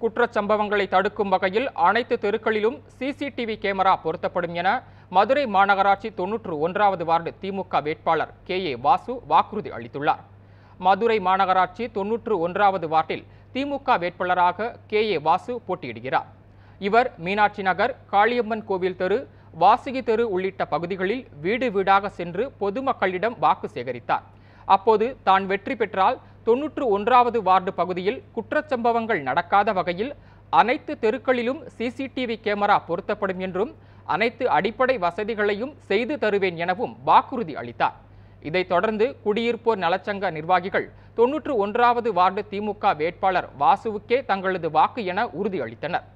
குற்றச்சம்பவங்களை தடுக்கும் வகையில் அனைத்து தெருக்களிலும் சிசிடிவி கேமரா பொருத்தப்படும் என மதுரை மாநகராட்சி தொன்னூற்று ஒன்றாவது வார்டு திமுக வேட்பாளர் கே. ஏ. வாசு வாக்குறுதி அளித்துள்ளார். மதுரை மாநகராட்சி தொன்னூற்று ஒன்றாவது வார்டில் திமுக வேட்பாளராக கே. ஏ. வாசு போட்டியிடுகிறார். இவர் மீனாட்சி நகர் காளியம்மன் கோவில் தெரு வாசுகி தெரு உள்ளிட்ட பகுதிகளில் வீடு வீடாக சென்று பொதுமக்களிடம் வாக்கு சேகரித்தார். அப்போது தான் வெற்றி பெற்றால் தொன்னூற்று ஒன்றாவது வார்டு பகுதியில் குற்றச்சம்பவங்கள் நடக்காத வகையில் அனைத்து தெருக்களிலும் சிசிடிவி கேமரா பொருத்தப்படும் என்றும் அனைத்து அடிப்படை வசதிகளையும் செய்து தருவேன் எனவும் வாக்குறுதி அளித்தார். இதைத் தொடர்ந்து குடியிருப்போர் நலச்சங்க நிர்வாகிகள் தொன்னூற்று ஒன்றாவது வார்டு திமுக வேட்பாளர் வாசுவுக்கே தங்களது வாக்கு என உறுதியளித்தனர்.